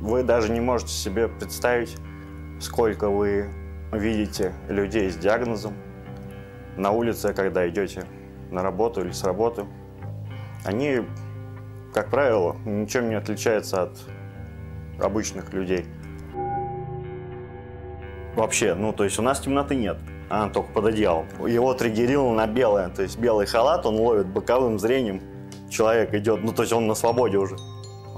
Вы даже не можете себе представить, сколько вы видите людей с диагнозом на улице, когда идете на работу или с работы. Они, как правило, ничем не отличаются от обычных людей. Вообще, ну, то есть у нас темноты нет, она только под одеялом. Его триггерило на белое, то есть белый халат, он ловит боковым зрением, человек идет, ну, то есть он на свободе уже.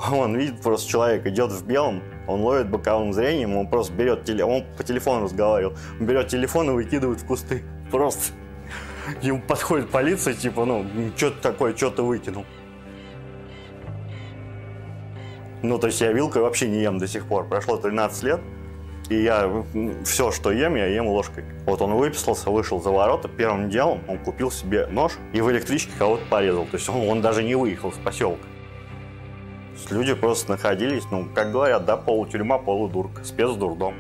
Он видит просто человек идет в белом, он ловит боковым зрением, он просто берет телефон, он по телефону разговаривал, он берет телефон и выкидывает в кусты. Просто. Ему подходит полиция, типа, ну, что ты такое, что ты выкинул? Ну, то есть я вилкой вообще не ем до сих пор. Прошло 13 лет, и я все, что ем, я ем ложкой. Вот он выписался, вышел за ворота, первым делом он купил себе нож и в электричке кого-то порезал. То есть он, он даже не выехал с поселка. Люди просто находились, ну, как говорят, да, полутюрьма, полудурка, спецдурдом.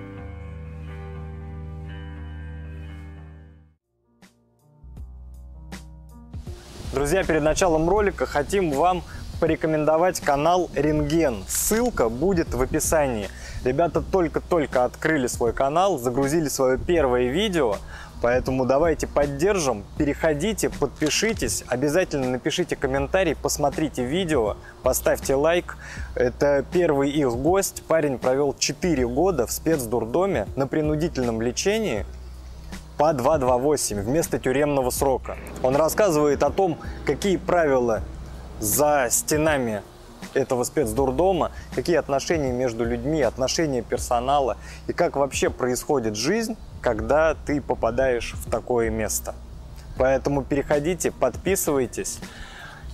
Друзья, перед началом ролика хотим вам порекомендовать канал Рентген. Ссылка будет в описании. Ребята только-только открыли свой канал, загрузили свое первое видео, поэтому давайте поддержим, переходите, подпишитесь, обязательно напишите комментарий, посмотрите видео, поставьте лайк. Это первый их гость, парень провел 4 года в спецдурдоме на принудительном лечении по 228 вместо тюремного срока. Он рассказывает о том, какие правила за стенами этого спецдурдома, какие отношения между людьми, отношения персонала и как вообще происходит жизнь, когда ты попадаешь в такое место. Поэтому переходите, подписывайтесь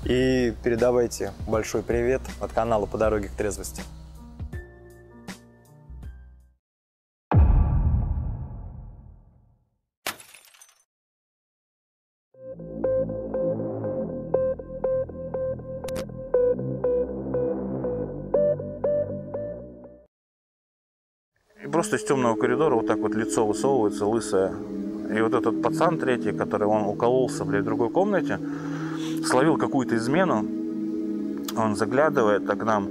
и передавайте большой привет от канала «По дороге к трезвости». Просто из темного коридора вот так вот лицо высовывается, лысое. И вот этот пацан третий, который он укололся, блядь, в другой комнате, словил какую-то измену. Он заглядывает так к нам.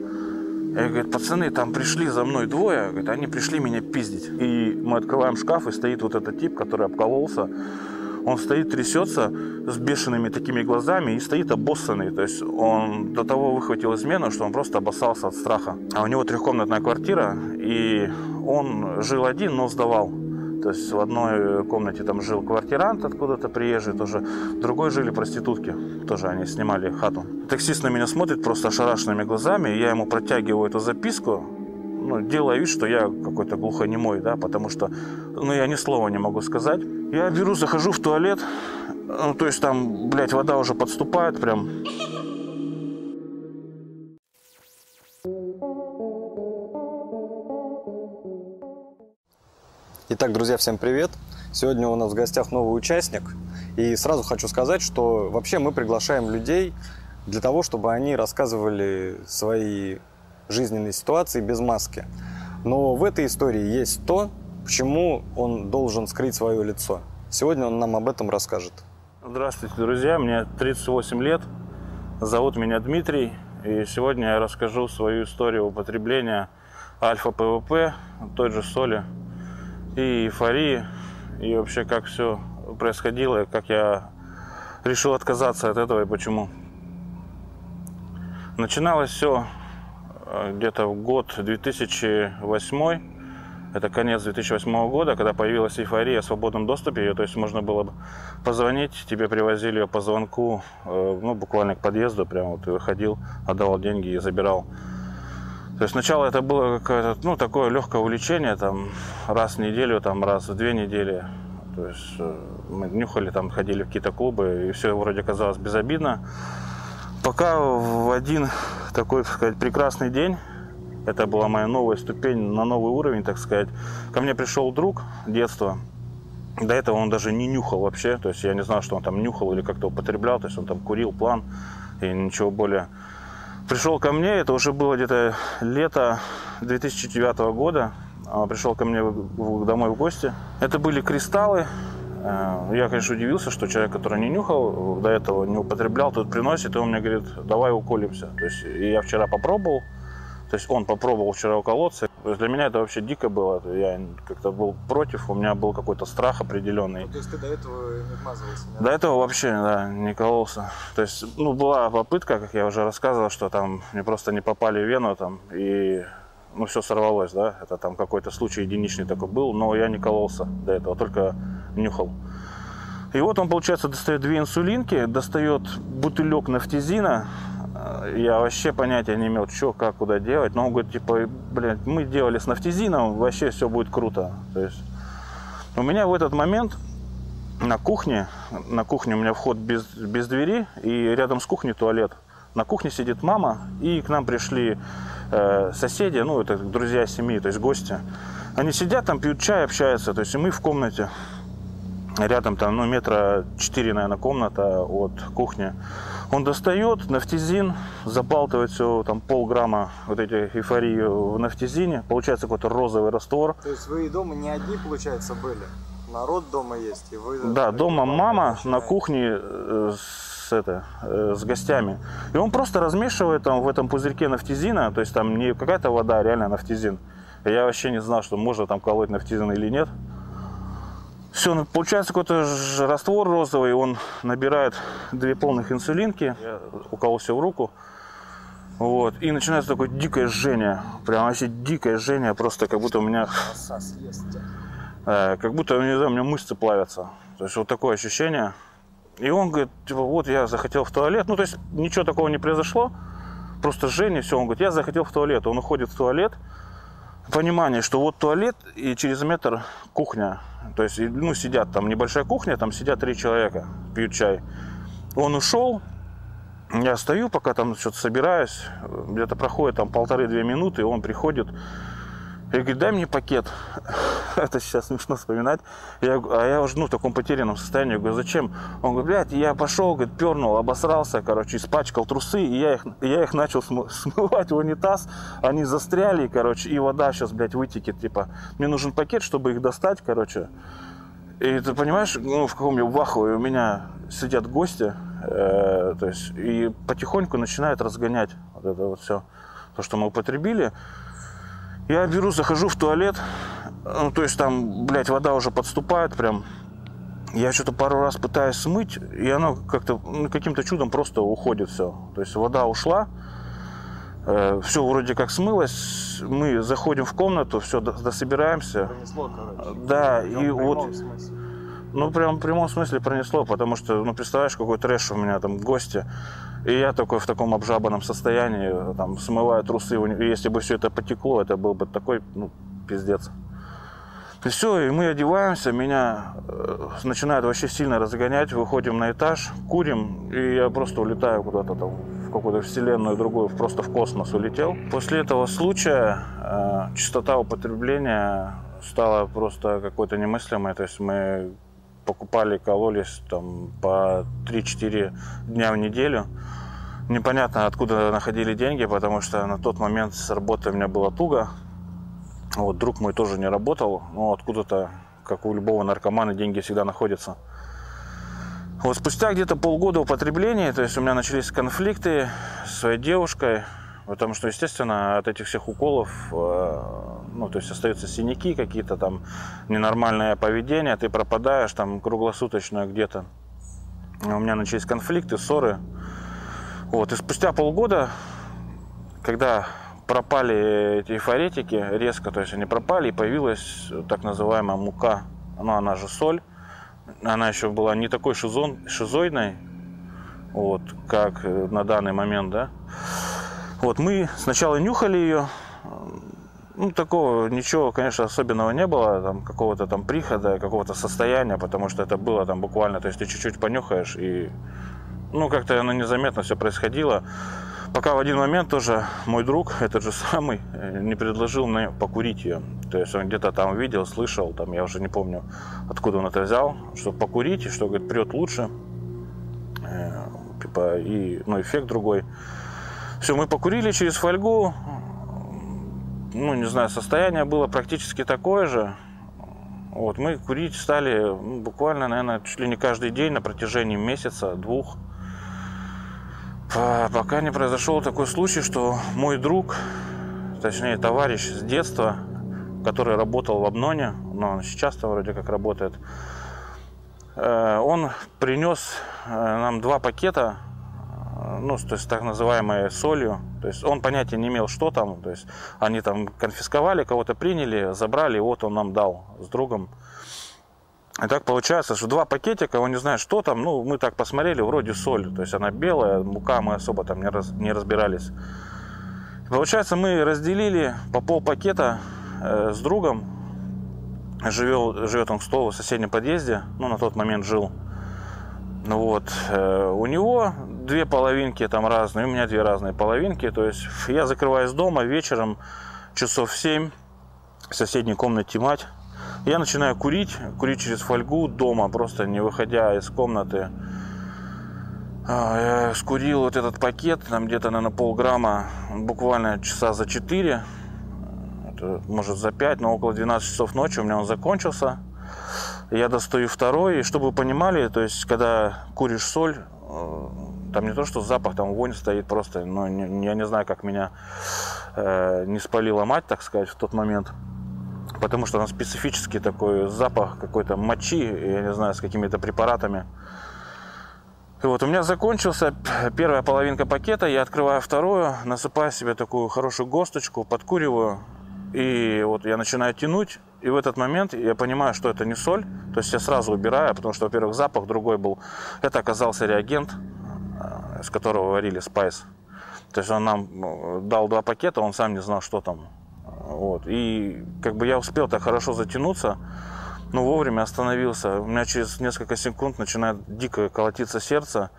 Я говорю, пацаны, там пришли за мной двое, говорит, они пришли меня пиздить. И мы открываем шкаф, и стоит вот этот тип, который обкололся. Он стоит, трясется с бешеными такими глазами и стоит обоссанный. То есть он до того выхватил измену, что он просто обоссался от страха. А у него трехкомнатная квартира, и он жил один, но сдавал. То есть в одной комнате там жил квартирант откуда-то приезжий тоже, в другой жили проститутки, тоже они снимали хату. Таксист на меня смотрит просто ошарашенными глазами, я ему протягиваю эту записку, ну, делая вид, что я какой-то глухонемой, да, потому что, ну, я ни слова не могу сказать. Я беру, захожу в туалет, ну, то есть там, блядь, вода уже подступает прям. Итак, друзья, всем привет! Сегодня у нас в гостях новый участник. И сразу хочу сказать, что вообще мы приглашаем людей для того, чтобы они рассказывали свои жизненные ситуации без маски. Но в этой истории есть то, почему он должен скрыть свое лицо. Сегодня он нам об этом расскажет. Здравствуйте, друзья, мне 38 лет, зовут меня Дмитрий, и сегодня я расскажу свою историю употребления альфа-ПВП, той же соли и эйфории, и вообще как все происходило, и как я решил отказаться от этого и почему. Начиналось все где-то в год 2008, это конец 2008 года, когда появилась эйфория о свободном доступе, ее, то есть можно было позвонить, тебе привозили ее по звонку, э, ну, буквально к подъезду, прямо вот ты выходил, отдавал деньги и забирал. То есть сначала это было какое-то, ну, такое легкое увлечение, там, раз в неделю, там, раз в две недели. То есть э, мы нюхали, там, ходили в какие-то клубы, и все вроде казалось безобидно. Пока в один такой, так сказать, прекрасный день, это была моя новая ступень на новый уровень, так сказать, ко мне пришел друг детства, до этого он даже не нюхал вообще, то есть я не знал, что он там нюхал или как-то употреблял, то есть он там курил план и ничего более. Пришел ко мне, это уже было где-то лето 2009 года, он пришел ко мне домой в гости. Это были кристаллы, я, конечно, удивился, что человек, который не нюхал, до этого не употреблял, тут приносит, и он мне говорит, давай уколемся. То есть я вчера попробовал, То есть он попробовал вчера уколоться. То есть для меня это вообще дико было. Я как-то был против, у меня был какой-то страх определенный. Ну, то есть ты до этого не вмазывался? До этого вообще, да, не кололся. То есть, ну, была попытка, как я уже рассказывал, что там мне просто не попали в вену там, и ну, все сорвалось, да. Это там какой-то случай единичный такой был, но я не кололся до этого, только нюхал. И вот он, получается, достает две инсулинки, достает бутылек нафтизина, я вообще понятия не имел, что, как, куда делать. Но он говорит, типа, блядь, мы делали с нафтизином, вообще все будет круто. То есть у меня в этот момент на кухне, на кухне у меня вход без, без двери, и рядом с кухней туалет. На кухне сидит мама, и к нам пришли э, соседи, ну, это друзья семьи, то есть гости. Они сидят там, пьют чай, общаются, то есть и мы в комнате. Рядом там, ну, метра четыре, наверное, комната от кухни. Он достает нафтизин, забалтывает все, там полграмма вот эти эйфории в нафтизине. Получается какой-то розовый раствор. То есть вы и дома не одни, получается, были? Народ дома есть, и вы... Да, дома мама начинаете. на кухне э, с, это, э, с гостями. И он просто размешивает там в этом пузырьке нафтизина, то есть там не какая-то вода, а реально нафтизин. Я вообще не знал, что можно там колоть нафтизин или нет. Все, ну, получается какой-то раствор розовый, он набирает две полных инсулинки, я укололся в руку, вот, и начинается такое дикое жжение, прям вообще дикое жжение, просто как будто у меня, э, как будто, не знаю, у меня мышцы плавятся, то есть вот такое ощущение. И он говорит, типа, вот я захотел в туалет, ну то есть ничего такого не произошло, просто жжение, все, он говорит, я захотел в туалет, он уходит в туалет, понимание, что вот туалет и через метр кухня. То есть, ну, сидят там небольшая кухня, там сидят три человека, пьют чай. Он ушел, я стою, пока там что-то собираюсь, где-то проходит там полторы-две минуты, и он приходит, я говорю, дай мне пакет. Это сейчас смешно вспоминать. Я, а я уже ну, в таком потерянном состоянии. Я говорю, зачем? Он говорит, блядь, я пошел, говорит, пернул, обосрался, короче, испачкал трусы, и я их, я их начал смывать в унитаз. Они застряли, короче, и вода сейчас, блядь, вытекет. Типа, мне нужен пакет, чтобы их достать, короче. И ты понимаешь, ну, в каком я ваху, у меня сидят гости, э, то есть, и потихоньку начинает разгонять вот это вот все, то, что мы употребили. Я беру, захожу в туалет, ну, то есть там, блядь, вода уже подступает прям. Я что-то пару раз пытаюсь смыть, и оно как-то ну, каким-то чудом просто уходит все. То есть вода ушла, э, все вроде как смылось, мы заходим в комнату, все, дособираемся. Пронесло, короче. Да, и вот... Смысле. Ну, прям в прямом смысле пронесло, потому что, ну, представляешь, какой трэш у меня там гости. И я такой в таком обжабанном состоянии, там, смываю трусы. И если бы все это потекло, это был бы такой, ну, пиздец. И все, и мы одеваемся, меня э, начинает вообще сильно разгонять, выходим на этаж, курим, и я просто улетаю куда-то там в какую-то вселенную другую, просто в космос улетел. После этого случая э, частота употребления стала просто какой-то немыслимой, то есть мы покупали, кололись там по 3-4 дня в неделю. Непонятно, откуда находили деньги, потому что на тот момент с работой у меня было туго. Вот, друг мой тоже не работал, но откуда-то, как у любого наркомана, деньги всегда находятся. Вот спустя где-то полгода употребления, то есть у меня начались конфликты с своей девушкой, потому что, естественно, от этих всех уколов, э, ну, то есть остаются синяки какие-то там, ненормальное поведение, ты пропадаешь там круглосуточно где-то. У меня начались конфликты, ссоры. Вот, и спустя полгода, когда пропали эти эйфоретики резко, то есть они пропали, и появилась так называемая мука. Ну, она же соль. Она еще была не такой шизон, шизоидной, вот, как на данный момент, да. Вот, мы сначала нюхали ее, ну, такого ничего, конечно, особенного не было, там, какого-то там прихода, какого-то состояния, потому что это было там буквально, то есть ты чуть-чуть понюхаешь, и, ну, как-то оно незаметно все происходило. Пока в один момент тоже мой друг, этот же самый, э, не предложил мне покурить ее. То есть он где-то там видел, слышал, там я уже не помню, откуда он это взял, что покурить, и что, говорит, прет лучше, э, типа, и, ну, эффект другой. Все, мы покурили через фольгу, ну, не знаю, состояние было практически такое же. Вот, мы курить стали ну, буквально, наверное, чуть ли не каждый день на протяжении месяца, двух. Пока не произошел такой случай, что мой друг точнее товарищ с детства, который работал в Обноне, но он сейчас-то вроде как работает. Э, он принес э, нам два пакета, ну, то есть так называемой солью. То есть он понятия не имел, что там. То есть они там конфисковали, кого-то приняли, забрали, и вот он нам дал с другом. И так получается, что два пакетика, он не знает, что там. Ну, мы так посмотрели, вроде соль. То есть она белая, мука, мы особо там не, раз, не разбирались. И получается, мы разделили по пол пакета э, с другом. Живет, живет он, к слову, в соседнем подъезде. Ну, на тот момент жил. Ну вот, э, у него две половинки там разные, у меня две разные половинки. То есть я закрываюсь дома вечером, часов в 7, в соседней комнате мать. Я начинаю курить, курить через фольгу дома, просто не выходя из комнаты. А, я скурил вот этот пакет, там где-то, наверное, полграмма, буквально часа за 4, это, может за 5, но около 12 часов ночи у меня он закончился. Я достаю второй, и чтобы вы понимали, то есть, когда куришь соль, э, там не то, что запах, там вонь стоит просто, но не, я не знаю, как меня э, не спалила мать, так сказать, в тот момент потому что он специфический такой запах какой-то мочи, я не знаю, с какими-то препаратами. И вот у меня закончился первая половинка пакета, я открываю вторую, насыпаю себе такую хорошую госточку, подкуриваю, и вот я начинаю тянуть, и в этот момент я понимаю, что это не соль, то есть я сразу убираю, потому что, во-первых, запах другой был. Это оказался реагент, э, с которого варили спайс. То есть он нам э, дал два пакета, он сам не знал, что там. Вот. И как бы я успел так хорошо затянуться, но вовремя остановился. У меня через несколько секунд начинает дико колотиться сердце.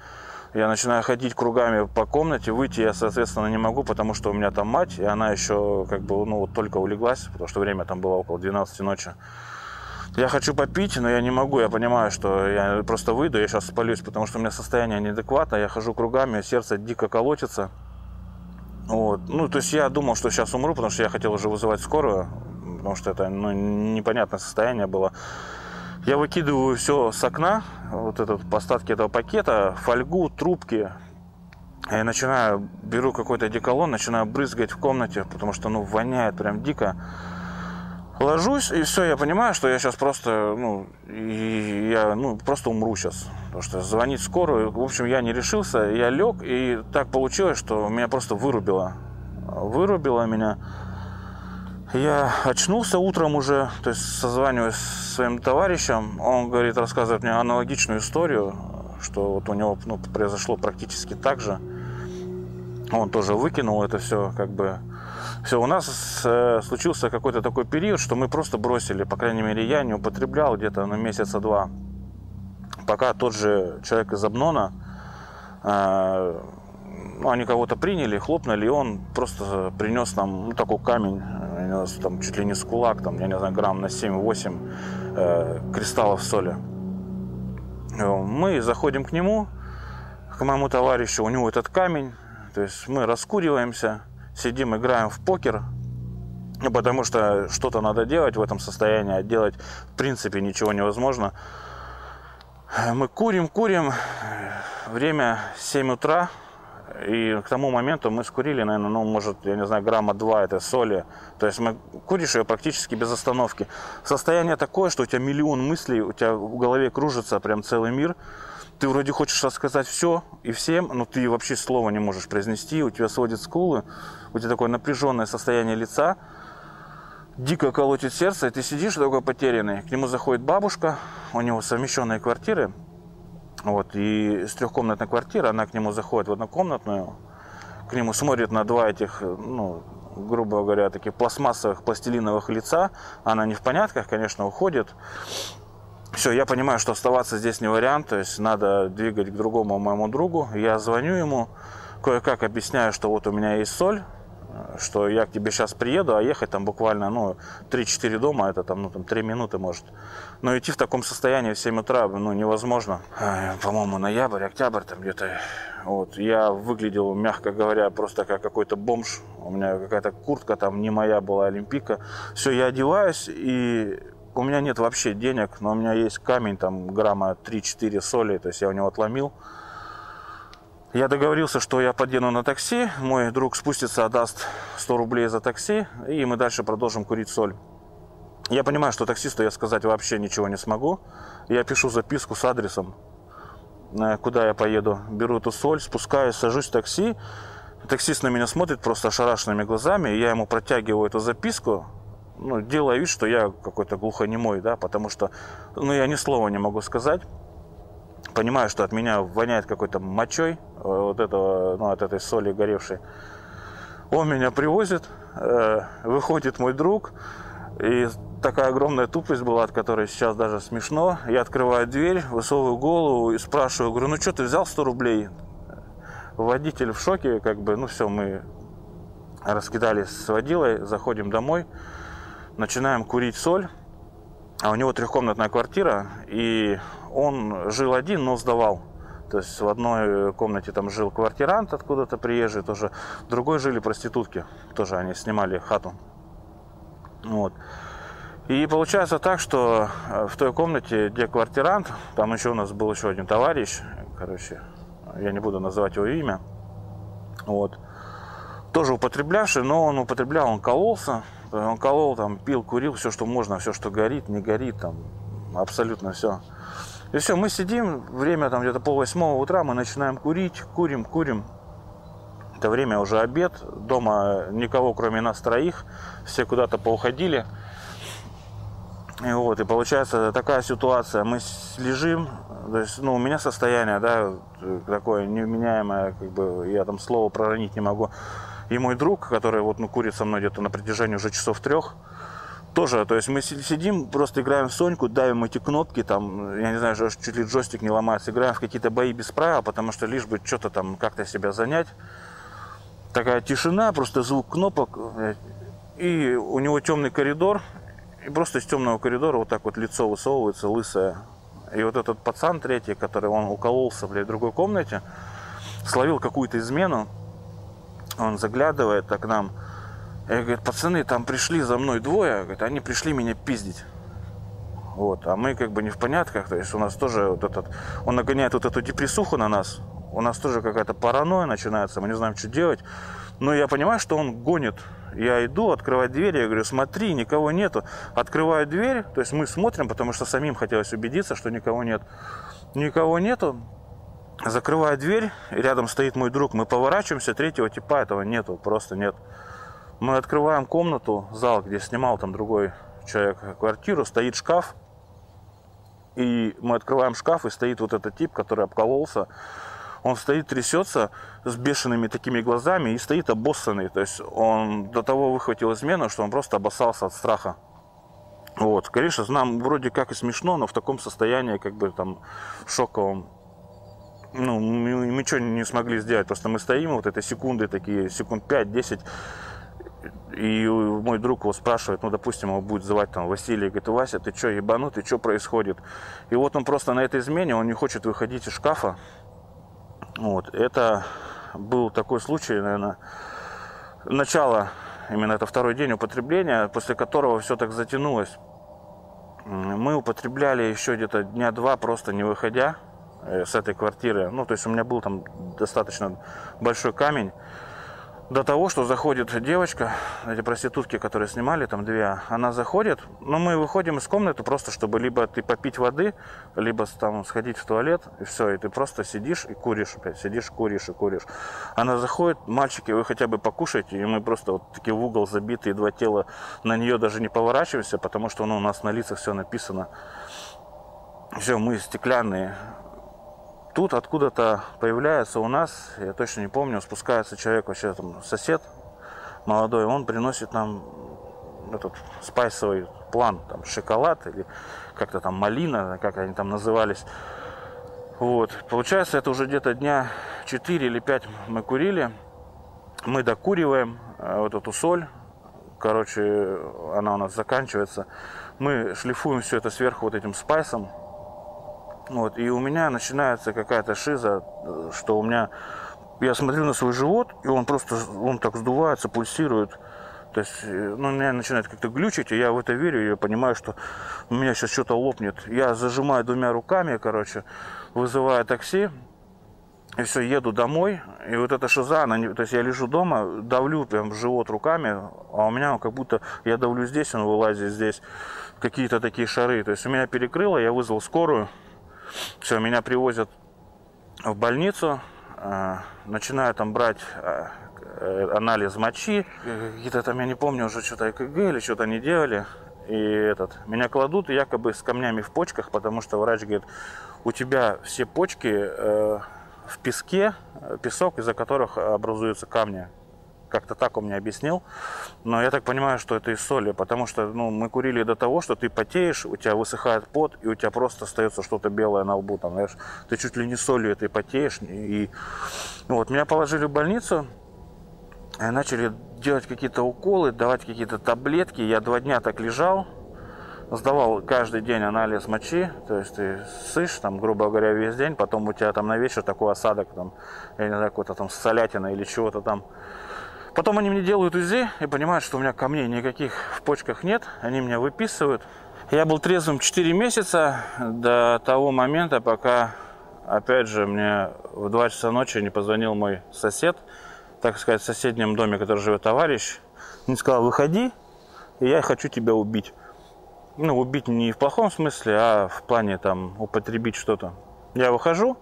Я начинаю ходить кругами по комнате, выйти я, соответственно, не могу, потому что у меня там мать, и она еще как бы, ну, вот только улеглась, потому что время там было около 12 ночи. Я хочу попить, но я не могу, я понимаю, что я просто выйду, я сейчас спалюсь, потому что у меня состояние неадекватное, я хожу кругами, сердце дико колотится. Вот. Ну, то есть я думал, что сейчас умру, потому что я хотел уже вызывать скорую, потому что это ну, непонятное состояние было. Я выкидываю все с окна, вот этот остатки этого пакета, фольгу, трубки. Я начинаю, беру какой-то одеколон, начинаю брызгать в комнате, потому что, ну, воняет прям дико. Ложусь, и все, я понимаю, что я сейчас просто, ну, и я, ну, просто умру сейчас. Потому что звонить скорую, в общем, я не решился, я лег, и так получилось, что меня просто вырубило. Вырубило меня. Я очнулся утром уже, то есть созваниваюсь с своим товарищем, он говорит, рассказывает мне аналогичную историю, что вот у него ну, произошло практически так же. Он тоже выкинул это все, как бы все, у нас э, случился какой-то такой период, что мы просто бросили, по крайней мере, я не употреблял где-то на месяца два. Пока тот же человек из Обнона, э, ну, они кого-то приняли, хлопнули, и он просто принес нам ну, такой камень, там чуть ли не с кулак, там, я не знаю, грамм на 7-8 э, кристаллов соли. Мы заходим к нему, к моему товарищу, у него этот камень, то есть мы раскуриваемся, сидим, играем в покер, потому что что-то надо делать в этом состоянии, а делать в принципе ничего невозможно. Мы курим, курим, время 7 утра, и к тому моменту мы скурили, наверное, ну, может, я не знаю, грамма 2 этой соли. То есть мы куришь ее практически без остановки. Состояние такое, что у тебя миллион мыслей, у тебя в голове кружится прям целый мир ты вроде хочешь рассказать все и всем, но ты вообще слова не можешь произнести, у тебя сводит скулы, у тебя такое напряженное состояние лица, дико колотит сердце, и ты сидишь такой потерянный. К нему заходит бабушка, у него совмещенные квартиры, вот, и с трехкомнатной квартиры она к нему заходит в однокомнатную, к нему смотрит на два этих, ну, грубо говоря, таких пластмассовых пластилиновых лица. Она не в понятках, конечно, уходит. Все, я понимаю, что оставаться здесь не вариант, то есть надо двигать к другому моему другу. Я звоню ему, кое-как объясняю, что вот у меня есть соль, что я к тебе сейчас приеду, а ехать там буквально, ну, 3-4 дома, это там, ну, там 3 минуты может. Но идти в таком состоянии в 7 утра, ну, невозможно. По-моему, ноябрь, октябрь там где-то. Вот, я выглядел, мягко говоря, просто как какой-то бомж. У меня какая-то куртка там не моя была, олимпийка. Все, я одеваюсь и у меня нет вообще денег, но у меня есть камень, там грамма 3-4 соли, то есть я у него отломил. Я договорился, что я подъеду на такси, мой друг спустится, отдаст 100 рублей за такси, и мы дальше продолжим курить соль. Я понимаю, что таксисту я сказать вообще ничего не смогу. Я пишу записку с адресом, э, куда я поеду. Беру эту соль, спускаюсь, сажусь в такси. Таксист на меня смотрит просто ошарашенными глазами. Я ему протягиваю эту записку, ну, делаю вид, что я какой-то глухонемой, да, потому что, ну, я ни слова не могу сказать. Понимаю, что от меня воняет какой-то мочой, вот этого, ну, от этой соли горевшей. Он меня привозит, э, выходит мой друг, и такая огромная тупость была, от которой сейчас даже смешно. Я открываю дверь, высовываю голову и спрашиваю, говорю, ну что, ты взял 100 рублей? Водитель в шоке, как бы, ну все, мы раскидались с водилой, заходим домой, начинаем курить соль. А у него трехкомнатная квартира, и он жил один, но сдавал. То есть в одной комнате там жил квартирант откуда-то приезжий тоже, в другой жили проститутки, тоже они снимали хату. Вот. И получается так, что э, в той комнате, где квартирант, там еще у нас был еще один товарищ, короче, я не буду называть его имя, вот, тоже употреблявший, но он употреблял, он кололся, он колол, там, пил, курил, все, что можно, все, что горит, не горит, там, абсолютно все. И все, мы сидим, время там где-то пол восьмого утра, мы начинаем курить, курим, курим, это время уже обед, дома никого кроме нас троих, все куда-то поуходили. И вот, и получается такая ситуация, мы лежим, то есть, ну, у меня состояние, да, такое невменяемое, как бы, я там слово проронить не могу. И мой друг, который вот, ну, курит со мной где-то на протяжении уже часов трех, тоже, то есть мы сидим, просто играем в Соньку, давим эти кнопки, там, я не знаю, чуть ли джойстик не ломается, играем в какие-то бои без правил, потому что лишь бы что-то там как-то себя занять такая тишина, просто звук кнопок. И у него темный коридор. И просто из темного коридора вот так вот лицо высовывается, лысое. И вот этот пацан третий, который он укололся, блядь, в другой комнате, словил какую-то измену. Он заглядывает так к нам. И говорит, пацаны, там пришли за мной двое. Говорит, они пришли меня пиздить. Вот, а мы как бы не в понятках, то есть у нас тоже вот этот, он нагоняет вот эту депрессуху на нас, у нас тоже какая-то паранойя начинается, мы не знаем, что делать. Но я понимаю, что он гонит. Я иду, открывать дверь, я говорю, смотри, никого нету. Открываю дверь, то есть мы смотрим, потому что самим хотелось убедиться, что никого нет. Никого нету. Закрываю дверь, рядом стоит мой друг, мы поворачиваемся, третьего типа этого нету, просто нет. Мы открываем комнату, зал, где снимал там другой человек квартиру, стоит шкаф, и мы открываем шкаф, и стоит вот этот тип, который обкололся, он стоит, трясется с бешеными такими глазами и стоит обоссанный. То есть он до того выхватил измену, что он просто обоссался от страха. Вот, конечно, нам вроде как и смешно, но в таком состоянии, как бы там шоковом, ну, мы, ничего не смогли сделать. Просто мы стоим, вот это секунды такие, секунд 5-10, и мой друг его спрашивает, ну, допустим, его будет звать там Василий, говорит, Вася, ты что, ебанутый, что происходит? И вот он просто на этой измене, он не хочет выходить из шкафа, вот, это был такой случай, наверное, начало, именно это второй день употребления, после которого все так затянулось. Мы употребляли еще где-то дня два, просто не выходя э, с этой квартиры. Ну, то есть у меня был там достаточно большой камень до того, что заходит девочка, эти проститутки, которые снимали, там две, она заходит, но мы выходим из комнаты просто, чтобы либо ты попить воды, либо там сходить в туалет, и все, и ты просто сидишь и куришь опять, сидишь, куришь и куришь. Она заходит, мальчики, вы хотя бы покушайте, и мы просто вот такие в угол забитые, два тела, на нее даже не поворачиваемся, потому что ну, у нас на лицах все написано. Все, мы стеклянные, тут откуда-то появляется у нас, я точно не помню, спускается человек, вообще там сосед молодой, он приносит нам этот спайсовый план, там шоколад или как-то там малина, как они там назывались. Вот, получается, это уже где-то дня 4 или 5 мы курили. Мы докуриваем э, вот эту соль. Короче, она у нас заканчивается. Мы шлифуем все это сверху вот этим спайсом. Вот, и у меня начинается какая-то шиза, что у меня... Я смотрю на свой живот, и он просто, он так сдувается, пульсирует. То есть, э, ну, меня начинает как-то глючить, и я в это верю, и я понимаю, что у меня сейчас что-то лопнет. Я зажимаю двумя руками, короче, вызываю такси, И все, еду домой, и вот эта шиза, она то есть я лежу дома, давлю прям живот руками, а у меня как будто я давлю здесь, он вылазит здесь, какие-то такие шары. То есть у меня перекрыло, я вызвал скорую, все, меня привозят в больницу, э, начинаю там брать э, анализ мочи, какие-то там, я не помню уже, что-то ЭКГ или что-то они делали. И этот, меня кладут якобы с камнями в почках, потому что врач говорит, у тебя все почки э, в песке, песок, из-за которых образуются камни. Как-то так он мне объяснил. Но я так понимаю, что это из соли, потому что ну, мы курили до того, что ты потеешь, у тебя высыхает пот, и у тебя просто остается что-то белое на лбу. Там, знаешь, ты чуть ли не солью этой потеешь. И, ну, вот, меня положили в больницу, и начали делать какие-то уколы, давать какие-то таблетки. Я два дня так лежал, сдавал каждый день анализ мочи, то есть ты сышь, там, грубо говоря, весь день, потом у тебя там на вечер такой осадок, там, я не знаю, какой-то там солятина или чего-то там. Потом они мне делают УЗИ и понимают, что у меня камней никаких в почках нет, они меня выписывают. Я был трезвым 4 месяца до того момента, пока, опять же, мне в 2 часа ночи не позвонил мой сосед, так сказать, в соседнем доме, который живет товарищ, не сказал, выходи, я хочу тебя убить. Ну, убить не в плохом смысле, а в плане там употребить что-то. Я выхожу,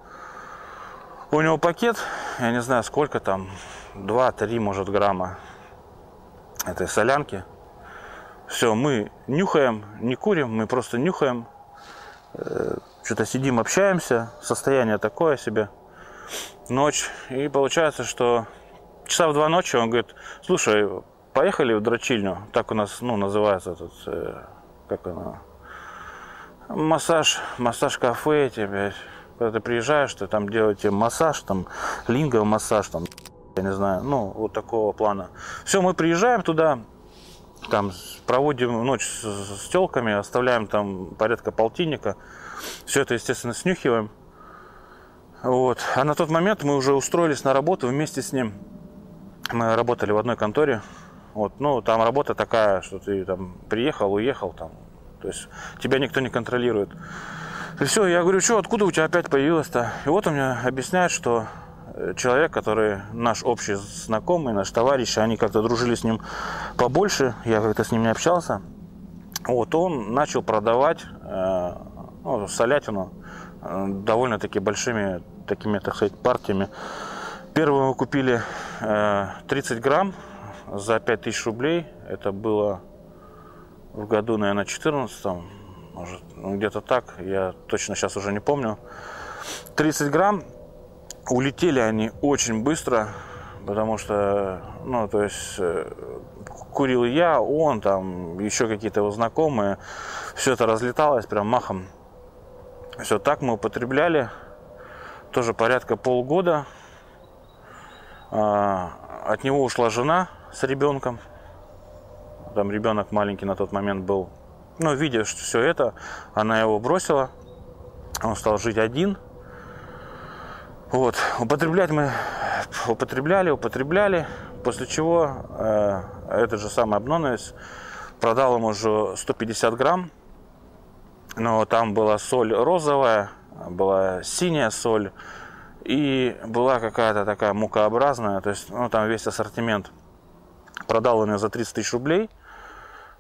у него пакет, я не знаю сколько там, 2-3, может, грамма этой солянки. Все, мы нюхаем, не курим, мы просто нюхаем. Э, что-то сидим, общаемся. Состояние такое себе. Ночь. И получается, что часа в два ночи он говорит, слушай, поехали в дрочильню. Так у нас, ну, называется этот, э, как она, массаж, массаж-кафе блядь. Когда ты приезжаешь, ты там делаете массаж, там, линговый массаж, там, я не знаю, ну, вот такого плана. Все, мы приезжаем туда, там проводим ночь с, с телками, оставляем там порядка полтинника. Все это, естественно, снюхиваем. Вот. А на тот момент мы уже устроились на работу вместе с ним. Мы работали в одной конторе. Вот. Ну, там работа такая, что ты там приехал, уехал, там. То есть тебя никто не контролирует. И все, я говорю, что, откуда у тебя опять появилось-то? И вот он мне объясняет, что человек, который наш общий знакомый, наш товарищ, они как-то дружили с ним побольше, я как-то с ним не общался. Вот он начал продавать э, ну, солятину э, довольно-таки большими такими, так сказать, партиями. Первую мы купили э, 30 грамм за 5000 рублей. Это было в году, наверное, 14 может, ну, где-то так, я точно сейчас уже не помню. 30 грамм Улетели они очень быстро, потому что, ну, то есть, э, курил я, он, там, еще какие-то его знакомые. Все это разлеталось прям махом. Все так мы употребляли. Тоже порядка полгода. А, от него ушла жена с ребенком. Там ребенок маленький на тот момент был. Но видя что все это, она его бросила. Он стал жить один. Вот, употреблять мы употребляли, употребляли, после чего э, этот же самый Обнонес продал ему уже 150 грамм, но там была соль розовая, была синяя соль и была какая-то такая мукообразная, то есть ну, там весь ассортимент. Продал он ее за 30 тысяч рублей,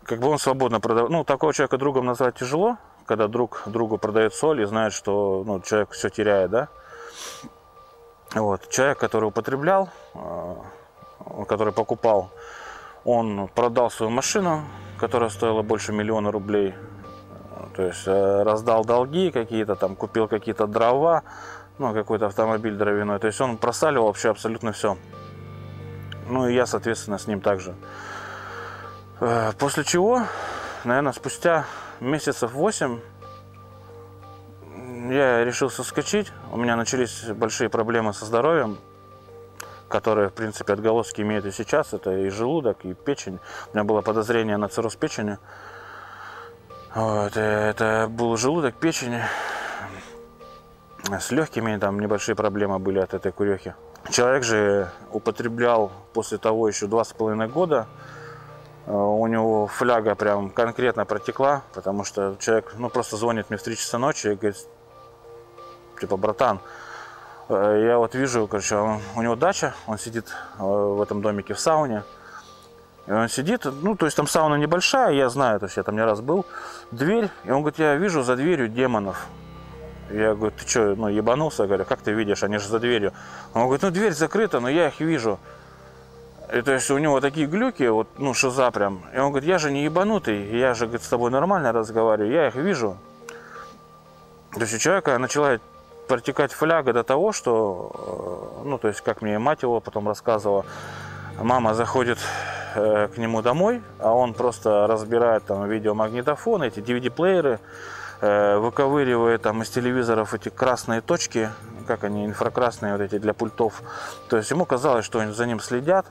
как бы он свободно продавал. Ну, такого человека другом назвать тяжело, когда друг другу продает соль и знает, что ну, человек все теряет, да. Вот. Человек, который употреблял, э, который покупал, он продал свою машину, которая стоила больше миллиона рублей. То есть э, раздал долги какие-то, там купил какие-то дрова, ну, какой-то автомобиль дровяной. То есть он просаливал вообще абсолютно все. Ну и я, соответственно, с ним также. Э, после чего, наверное, спустя месяцев 8 я решил соскочить. У меня начались большие проблемы со здоровьем, которые, в принципе, отголоски имеют и сейчас. Это и желудок, и печень. У меня было подозрение на цирроз печени. Вот, это был желудок, печень. С легкими там небольшие проблемы были от этой курехи. Человек же употреблял после того еще два с половиной года. У него фляга прям конкретно протекла, потому что человек ну, просто звонит мне в 3 часа ночи и говорит, типа, братан, Э, Я вот вижу, короче, он- у него дача, он сидит э, в этом домике в сауне. И он сидит, ну, то есть там сауна небольшая, я знаю, то есть я там не раз был. Дверь, и он говорит, я вижу за дверью демонов. Я говорю, ты что, ну, ебанулся? Я говорю, как ты видишь, они же за дверью. Он говорит, ну, дверь закрыта, но я их вижу. И то есть у него такие глюки, вот, ну, шиза прям. И он говорит, я же не ебанутый, я же, говорит, с тобой нормально разговариваю, я их вижу. То есть у человека начала протекать фляга до того, что, э, ну, то есть, как мне мать его потом рассказывала, мама заходит э, к нему домой, а он просто разбирает там видеомагнитофон, эти DVD-плееры, э, выковыривает там из телевизоров эти красные точки, как они, инфракрасные вот эти для пультов. То есть ему казалось, что за ним следят,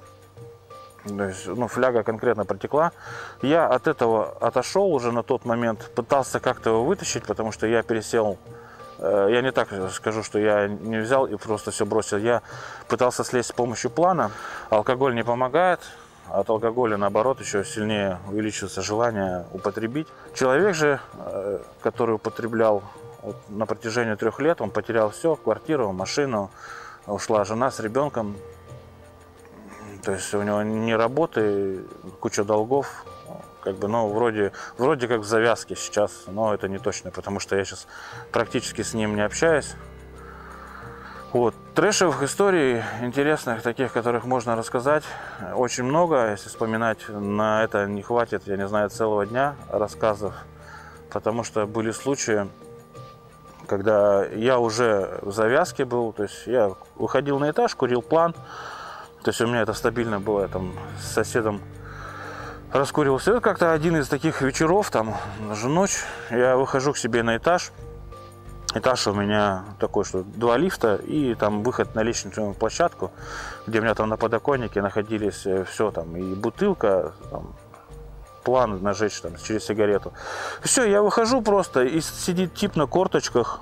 то есть, ну, фляга конкретно протекла. Я от этого отошел уже на тот момент, пытался как-то его вытащить, потому что я пересел. Э, Я не так скажу, что я не взял и просто все бросил. Я пытался слезть с помощью плана. Алкоголь не помогает. От алкоголя, наоборот, еще сильнее увеличивается желание употребить. Человек же, э, который употреблял на протяжении трех лет, он потерял все, квартиру, машину, ушла жена с ребенком, то есть у него ни работы, куча долгов. Как бы, ну, вроде, вроде как в завязке сейчас, но это не точно, потому что я сейчас практически с ним не общаюсь. Вот. Трэшевых историй интересных, таких, которых можно рассказать, очень много. Если вспоминать, на это не хватит, я не знаю, целого дня рассказов. Потому что были случаи, когда я уже в завязке был, то есть я выходил на этаж, курил план, то есть у меня это стабильно было, я там с соседом раскуривался. Это как-то один из таких вечеров, там, уже ночь, я выхожу к себе на этаж. Этаж у меня такой, что два лифта и там выход на лестничную площадку, где у меня там на подоконнике находились все там, и бутылка, там, план нажечь там через сигарету. Все, я выхожу просто, и сидит тип на корточках,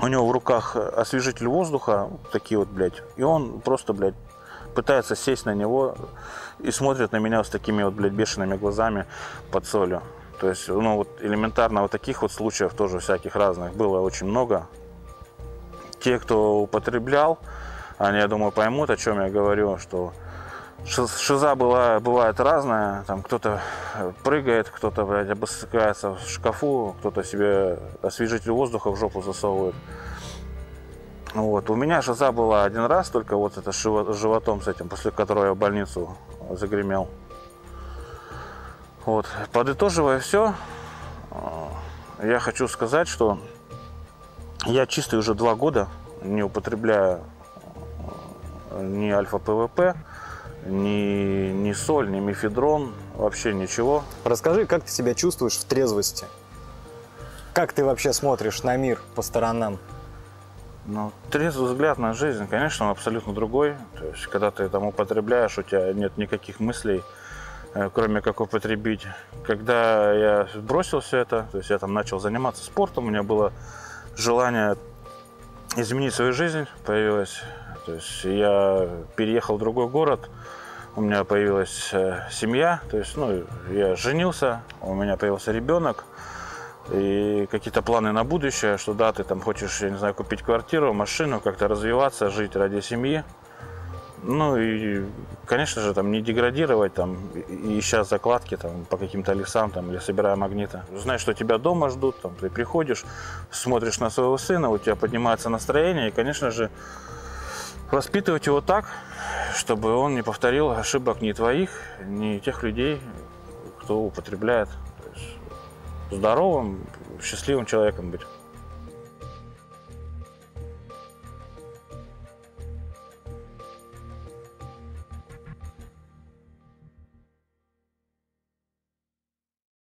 у него в руках освежитель воздуха, такие вот, блядь, и он просто, блядь, пытается сесть на него и смотрит на меня с такими вот, блядь, бешеными глазами под солью. То есть, ну, вот элементарно вот таких вот случаев тоже всяких разных было очень много. Те, кто употреблял, они, я думаю, поймут, о чем я говорю, что шиз- шиза была, бывает разная. Там кто-то прыгает, кто-то, блядь, обыскается в шкафу, кто-то себе освежитель воздуха в жопу засовывает. Вот. У меня шиза была один раз, только вот это с животом с этим, после которого я в больницу загремел. Вот. Подытоживая все, я хочу сказать, что я чистый уже два года не употребляю э, ни альфа-ПВП, ни, ни соль, ни мифедрон, вообще ничего. Расскажи, как ты себя чувствуешь в трезвости? Как ты вообще смотришь на мир по сторонам? Ну, трезвый взгляд на жизнь, конечно, он абсолютно другой. То есть, когда ты там употребляешь, у тебя нет никаких мыслей, э, кроме как употребить. Когда я бросил все это, то есть я там начал заниматься спортом, у меня было желание изменить свою жизнь, появилось. То есть я переехал в другой город, у меня появилась э, семья, то есть, ну, я женился, у меня появился ребенок, и какие-то планы на будущее, что да, ты там хочешь, я не знаю, купить квартиру, машину, как-то развиваться, жить ради семьи. Ну и, конечно же, там не деградировать, там, и ища закладки там, по каким-то лесам там, или собирая магниты. Знаешь, что тебя дома ждут, там, ты приходишь, смотришь на своего сына, у тебя поднимается настроение, и, конечно же, воспитывать его так, чтобы он не повторил ошибок ни твоих, ни тех людей, кто употребляет. Здоровым, счастливым человеком быть.